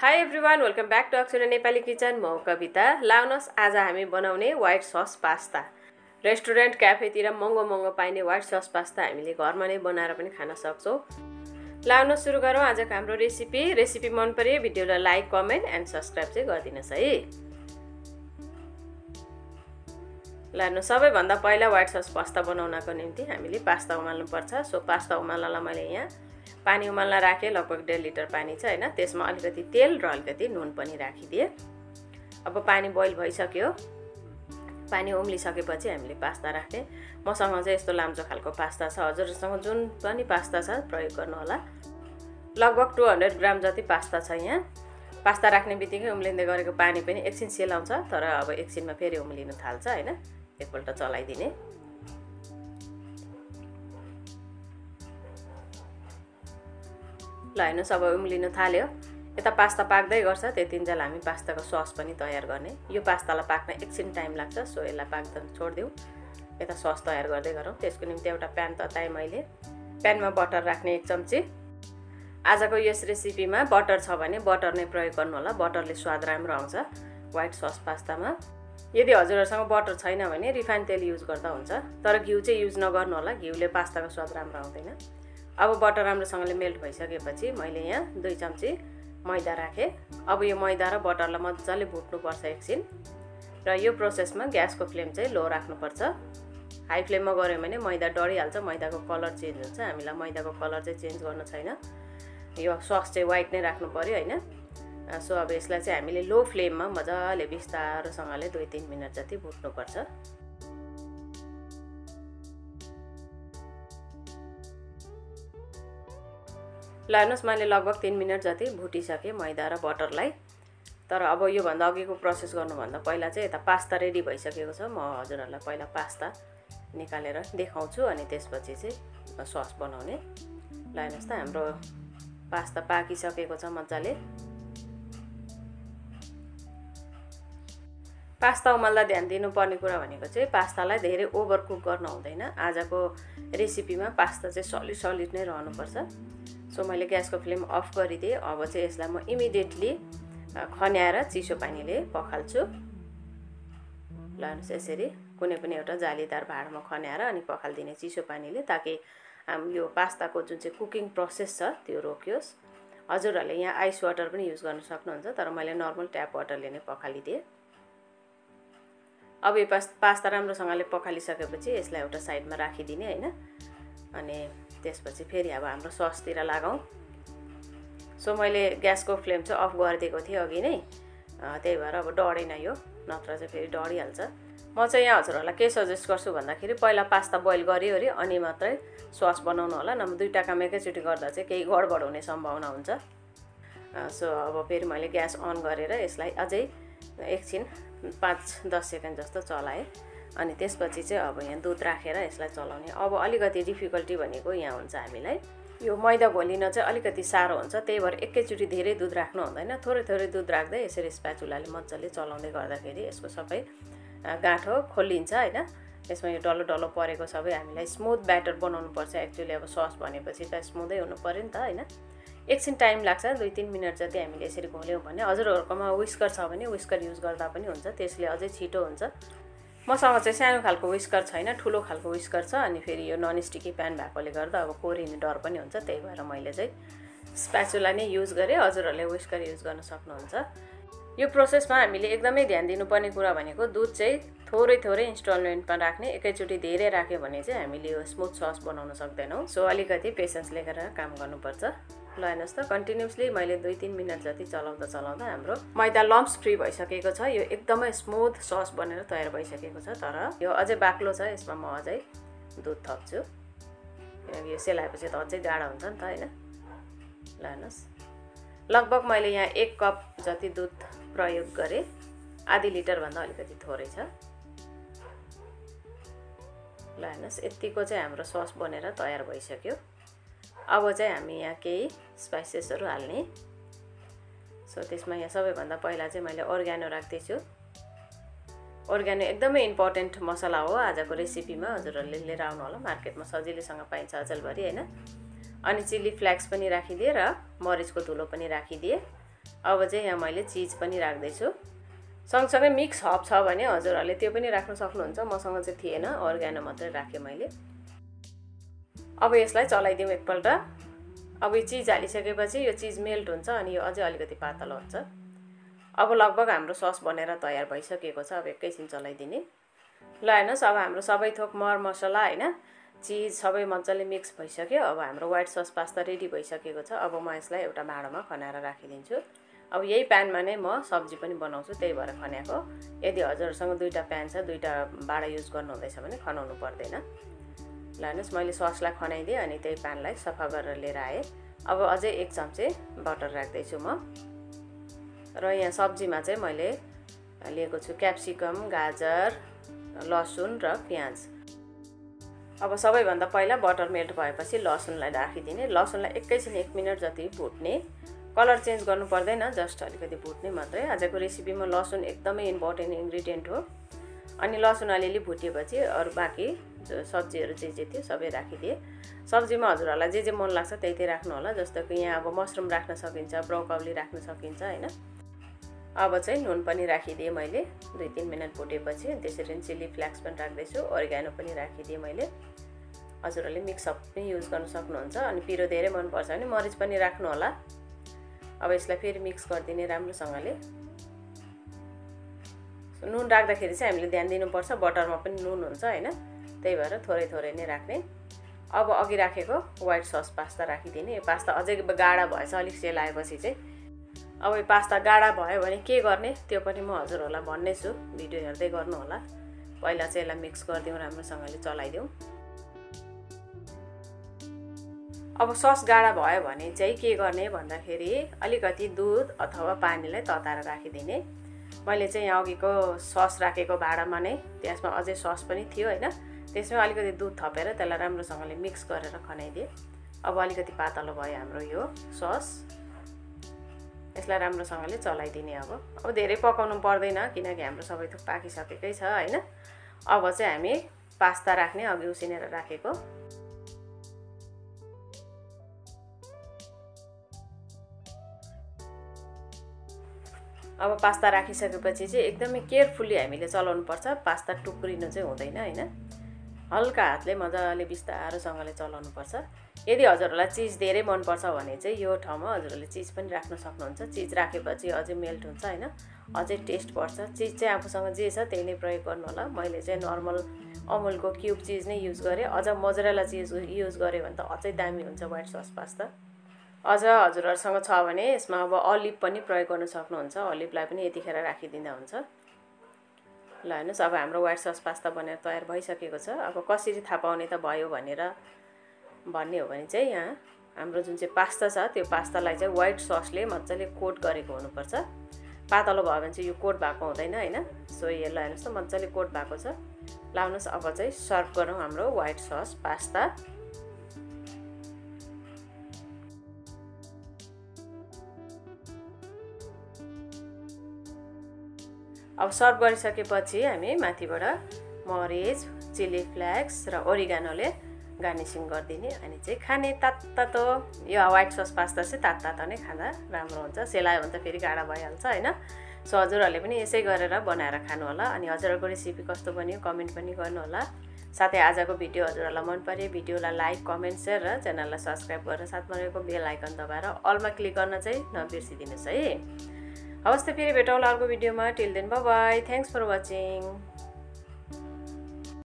Hi everyone welcome back to अक्सुर Nepali kitchen म कविता। लाउनुहोस् आज हामी बनाउने व्हाइट सस पास्ता रेस्टुरेन्ट क्याफेतिर महँगो महँगो पाइने व्हाइट सस पास्ता हामीले घरमा नै बनाएर पनि खान सक्छौँ। लाउनुहोस् सुरु गरौँ। आजको हाम्रो रेसिपी रेसिपी मन पऱ्यो भिडियोलाई लाइक कमेन्ट एन्ड सब्सक्राइब चाहिँ गरिदिनुहोस् है। लानु सबैभन्दा पहिला व्हाइट सस पास्ता बनाउनको निम्ति हामीले पास्ता उमाल्नुपर्छ। सो पास्ता उमाल्नलाई मैले यहाँ पानी उमाल्न राखेँ लगभग डेढ लिटर पानी छ होइन? त्यसमा अलिकति तेल र अलिकति नुन पनि राखिदिएँ। अब पानी बोइल भइसक्यो। पानी उम्लिसकेपछि हामीले पास्ता राख्ने। मसँग चाहिँ यस्तो लाम्चो खालको पास्ता छ हजुरसँग जुन पनि पास्ता छ प्रयोग गर्नुहोला। लगभग टु हन्ड्रेड ग्राम जति पास्ता छ यहाँ। पास्ता राख्ने बित्तिकै उम्लिँदै गरेको पानी पनि एकछिन सेलाउँछ तर अब एकछिनमा फेरि उम्लिनु थाल्छ होइन? एकपल्ट चलाइदिने। ल हेर्नुहोस् अब उम्लिनु थाल्यो। यता पास्ता पाक्दै गर्छ त्यतिन्जेल हामी पास्ताको सस पनि तयार गर्ने। यो पास्तालाई पाक्न एकछिन टाइम लाग्छ सो यसलाई पाक्दा छोडिदिउँ। यता सस तयार गर्दै गरौँ। त्यसको निम्ति एउटा प्यान तताएँ मैले। प्यानमा बटर राख्ने एक चम्ची। आजको यस रेसिपीमा बटर छ भने बटर नै प्रयोग गर्नु होला बटरले स्वाद राम्रो आउँछ व्हाइट सस पास्तामा। यदि हजुरहरूसँग बटर छैन भने रिफाइन तेल युज गर्दा हुन्छ। तर घिउ चाहिँ युज नगर्नु होला घिउले पास्ताको स्वाद राम्रो आउँदैन। अब बटर राम्रोसँगले मेल्ट भइसकेपछि मैले यहाँ दुई चम्ची मैदा राखेँ। अब यो मैदा र बटरलाई मजाले भुट्नुपर्छ एकछिन र यो प्रोसेसमा ग्यासको फ्लेम चाहिँ लो राख्नुपर्छ। हाई फ्लेममा गऱ्यो भने मैदा डढिहाल्छ मैदाको कलर चेन्ज हुन्छ। हामीलाई मैदाको कलर चाहिँ चेन्ज गर्नु छैन। यो सस चाहिँ वाइट नै राख्नु पऱ्यो होइन। सो अब यसलाई चाहिँ हामीले लो फ्लेममा मजाले बिस्तारोसँगले दुई तिन मिनट जति भुट्नुपर्छ। ल हेर्नुहोस् मैले लगभग तिन मिनट जति भुटिसकेँ मैदा र बटरलाई। तर अब योभन्दा अघिको प्रोसेस गर्नुभन्दा पहिला चाहिँ यता पास्ता रेडी भइसकेको छ। म हजुरहरूलाई पहिला पास्ता निकालेर देखाउँछु अनि त्यसपछि चाहिँ सस बनाउने। ल त हाम्रो पास्ता पाकिसकेको छ मजाले। पास्ता उमाल्दा ध्यान दिनुपर्ने कुरा भनेको चाहिँ पास्तालाई धेरै ओभर कुक गर्न हुँदैन। आजको रेसिपीमा पास्ता चाहिँ सलिड सलिड नै रहनुपर्छ। सो मैले ग्यासको फ्लेम अफ गरिदिएँ अब चाहिँ यसलाई म इमिडिएटली खन्याएर चिसो पानीले पखाल्छु। ल हेर्नुहोस् यसरी कुनै पनि एउटा जालीदार भाँडामा खन्याएर अनि पखालिदिने चिसो पानीले ताकि यो पास्ताको जुन चाहिँ कुकिङ प्रोसेस छ त्यो रोकियोस्। हजुरहरूले यहाँ आइस वाटर पनि युज गर्न सक्नुहुन्छ तर मैले नर्मल ट्याप वाटरले नै पखालिदिएँ। अब यो पास पास्ता राम्रोसँगले पखालिसकेपछि यसलाई एउटा साइडमा राखिदिने होइन? अनि त्यसपछि फेरि अब हाम्रो ससतिर लागौँ सो मैले ग्यासको फ्लेम चाहिँ अफ गरिदिएको थिएँ अघि नै। त्यही भएर अब डढेन यो नत्र चाहिँ फेरि डढिहाल्छ। म चाहिँ यहाँ हजुरहरूलाई के सजेस्ट गर्छु भन्दाखेरि पहिला पास्ता बोइल गऱ्यो अरे अनि मात्रै सस बनाउनु होला नभए दुइटा काम एकैचोटि गर्दा चाहिँ केही गडबड हुने सम्भावना हुन्छ। सो अब फेरि मैले ग्यास अन गरेर यसलाई अझै एकछिन पाँच दस सेकेन्ड जस्तो चलाएँ। अनि त्यसपछि चाहिँ अब यहाँ दुध राखेर यसलाई चलाउने। अब अलिकति डिफिकल्टी भनेको यहाँ हुन्छ हामीलाई। यो मैदा घोलिन चाहिँ अलिकति साह्रो हुन्छ। त्यही भएर एकैचोटि धेरै दुध राख्नु हुँदैन। थोरै थोरै दुध राख्दै यसरी स्प्याचुलाले मजाले चलाउँदै गर्दाखेरि यसको सबै गाँठो खोलिन्छ होइन? यसमा यो डल्लो डल्लो परेको सबै हामीलाई स्मुथ ब्याटर बनाउनुपर्छ। एक्चुली अब सस भनेपछि त स्मुथै हुनु पऱ्यो नि त होइन? एकछिन टाइम लाग्छ दुई तिन मिनट जति हामीले यसरी घोल्यौँ भने। हजुरहरूकोमा विस्कर छ भने विस्कर युज गर्दा पनि हुन्छ। त्यसले अझै छिटो हुन्छ। मसँग चाहिँ सानो खालको विस्कर छैन ठुलो खालको विस्कर छ अनि फेरि यो नन स्टिकी प्यान भएकोले गर्दा अब कोरिने डर पनि हुन्छ त्यही भएर मैले चाहिँ स्प्याचुला नै युज गरेँ। हजुरहरूले विस्कर युज गर्न सक्नुहुन्छ। यो प्रोसेसमा हामीले एकदमै ध्यान दिनुपर्ने कुरा भनेको दुध चाहिँ थोरै थोरै इन्स्टलमेन्टमा राख्ने एकैचोटि धेरै राख्यो भने चाहिँ हामीले यो स्मुथ सस बनाउन सक्दैनौँ। सो अलिकति पेसेन्स लिएर काम गर्नुपर्छ। ल हेर्नुहोस् त कन्टिन्युसली मैले दुई तिन मिनट जति चलाउँदा चलाउँदा हाम्रो मैदा लम्प्स फ्री भइसकेको छ। यो एकदमै स्मुथ सस बनेर तयार भइसकेको छ। तर यो अझै बाक्लो छ यसमा म अझै दुध थप्छु। किनकि यो सेलाएपछि त अझै गाढा हुन्छ नि त होइन? ल हेर्नुहोस् लगभग मैले यहाँ एक कप जति दुध प्रयोग गरेँ आधी लिटरभन्दा अलिकति थोरै छ। ल हेर्नुहोस् यतिको चाहिँ हाम्रो सस बनेर तयार भइसक्यो। अब चाहिँ हामी यहाँ केही स्पाइसेसहरू हाल्ने। सो त्यसमा यहाँ सबैभन्दा पहिला चाहिँ मैले अर्ग्यानो राख्दैछु। अर्ग्यानो एकदमै इम्पोर्टेन्ट मसला हो आजको रेसिपीमा हजुरहरूले लिएर आउनु होला मार्केटमा सजिलैसँग पाइन्छ अचलभरि होइन? अनि चिल्ली फ्लेक्स पनि राखिदिएँ र मरिचको धुलो पनि राखिदिएँ। अब चाहिँ यहाँ मैले चिज पनि राख्दैछु। सँगसँगै मिक्स हब छ भने हजुरहरूले त्यो पनि राख्न सक्नुहुन्छ। मसँग चाहिँ थिएन अर्ग्यानो मात्रै राखेँ मैले। अब यसलाई चलाइदिउँ एकपल्ट। अब यो चिज हालिसकेपछि यो चिज मेल्ट हुन्छ अनि यो अझै अलिकति पातलो हुन्छ। अब लगभग हाम्रो सस बनेर तयार भइसकेको छ। अब एकैछिन चलाइदिने। ल हेर्नुहोस् अब हाम्रो सबै थोक मर मसला होइन? चिज सबै मजाले मिक्स भइसक्यो। अब हाम्रो व्हाइट सस पास्ता रेडी भइसकेको छ। अब म यसलाई एउटा भाँडोमा खनाएर राखिदिन्छु। अब यही प्यानमा नै म सब्जी पनि बनाउँछु त्यही भएर खन्याएको। यदि हजुरहरूसँग दुईवटा प्यान छ दुईवटा भाँडा युज गर्नुहुँदैछ भने खनाउनु पर्दैन। ल हेर्नुहोस् मैले ससलाई खनाइदिएँ अनि त्यही प्यानलाई सफा गरेर लिएर आएँ। अब अझै एक चम्चे बटर राख्दैछु म। र यहाँ सब्जीमा चाहिँ मैले लिएको छु क्याप्सिकम गाजर लसुन र प्याज। अब सबैभन्दा पहिला बटर मेल्ट भएपछि लसुनलाई राखिदिने। लसुनलाई एकैछिन एक मिनट जति भुट्ने कलर चेन्ज गर्नु पर्दैन जस्ट अलिकति भुट्ने मात्रै। आजको रेसिपीमा लसुन एकदमै इम्पोर्टेन्ट इन्ग्रिडियन्ट हो। अनि लसुन अलिअलि भुटिएपछि अरू बाँकी सब्जीहरू जे जे थियो सबै राखिदिएँ। सब्जीमा हजुरहरूलाई जे जे मन लाग्छ त्यही त्यही राख्नु होला जस्तो कि यहाँ अब मसरुम राख्न सकिन्छ ब्रोकौली राख्न सकिन्छ होइन। अब चाहिँ नुन पनि राखिदिएँ मैले दुई तिन मिनट भुटेपछि। त्यसरी नै चिल्ली फ्ल्याक्स पनि राख्दैछु ओर्ग्यानो पनि राखिदिएँ मैले। हजुरहरूले मिक्सअप पनि युज गर्न सक्नुहुन्छ अनि पिरो धेरै मनपर्छ भने मरिच पनि राख्नु होला। अब यसलाई फेरि मिक्स गरिदिने राम्रोसँगले। नुन राख्दाखेरि चाहिँ हामीले ध्यान दिनुपर्छ बटरमा पनि नुन हुन्छ होइन? त्यही भएर थोरै थोरै नै राख्ने। अब अघि राखेको व्हाइट सस पास्ता राखिदिने। यो पास्ता अझै गाढा भएछ अलिक सेलाएपछि चाहिँ। अब यो पास्ता गाढा भयो भने के गर्ने? त्यो पनि म हजुरहरूलाई भन्ने छु भिडियो हेर्दै गर्नु होला पहिला चाहिँ यसलाई मिक्स गरिदिउँ राम्रोसँगले चलाइदिउँ। अब सस गाढा भयो भने चाहिँ के गर्ने भन्दाखेरि अलिकति दुध अथवा पानीलाई तताएर राखिदिने। मैले चाहिँ यहाँ अघिको सस राखेको भाँडामा नै त्यसमा अझै सस पनि थियो होइन। त्यसमा अलिकति दुध थपेर त्यसलाई राम्रोसँगले मिक्स गरेर खनाइदिएँ। अब अलिकति पातलो भयो हाम्रो यो सस। यसलाई राम्रोसँगले चलाइदिने अब। अब धेरै पकाउनु पर्दैन किनकि हाम्रो सबै थोक पाकिसकेकै छ होइन। अब चाहिँ हामी पास्ता राख्ने अघि उसिनेर राखेको। अब पास्ता राखिसकेपछि चाहिँ एकदमै केयरफुल्ली हामीले चलाउनु पर्छ पास्ता टुक्रिनु चाहिँ हुँदैन होइन? हल्का हातले मजाले बिस्तारोसँगले चलाउनु पर्छ यदि हजुरहरूलाई चिज धेरै मनपर्छ भने चाहिँ यो ठाउँमा हजुरहरूले चिज पनि राख्न सक्नुहुन्छ। चिज राखेपछि अझै मेल्ट हुन्छ होइन? अझै टेस्ट बढ्छ। चिज चाहिँ आफूसँग जे छ त्यही नै प्रयोग गर्नु होला मैले चाहिँ नर्मल अमुलको क्युब चिज नै युज गरेँ। अझ मजरेला चिज युज गरेँ भने त अझै दामी हुन्छ व्हाइट सस पास्ता। अझ हजुरहरूसँग छ भने यसमा अब अलिभ पनि प्रयोग गर्न सक्नुहुन्छ। अलिभलाई पनि यतिखेर राखिदिँदा हुन्छ। ल हेर्नुहोस् अब हाम्रो व्हाइट सस पास्ता बनेर तयार भइसकेको छ। अब कसरी थाहा पाउने त भयो भनेर भन्ने हो भने चाहिँ यहाँ हाम्रो जुन चाहिँ पास्ता छ त्यो पास्तालाई चाहिँ व्हाइट ससले मजाले कोट गरेको हुनुपर्छ। पातलो भयो भने चाहिँ यो कोट भएको हुँदैन होइन? सो यसलाई हेर्नुहोस् त मजाले कोट भएको छ। लाउनुहोस् अब चाहिँ सर्भ गरौँ हाम्रो व्हाइट सस पास्ता अब सर्भ गरिसकेपछि हामी माथिबाट मरिच चिल्ली फ्लेक्स र ओरिगानोले गार्निसिङ गरिदिने अनि चाहिँ खाने तात तातो यो व्हाइट सस पास्ता चाहिँ तात तातो नै खाँदा राम्रो हुन्छ सेलायो भने त फेरि गाढा भइहाल्छ होइन? सो हजुरहरूले पनि यसै गरेर बनाएर खानु होला अनि हजुरहरूको रेसिपी कस्तो बन्यो कमेन्ट पनि गर्नुहोला। साथै आजको भिडियो हजुरहरूलाई मन पऱ्यो भिडियोलाई लाइक कमेन्ट सेयर र च्यानललाई सब्सक्राइब गरेर साथमा रहेको बेल आइकन दबाएर अलमा क्लिक गर्न चाहिँ नबिर्सिदिनुहोस् है। हवस् त फेरि भेटौँला अर्को भिडियोमा। Till then bye thanks for watching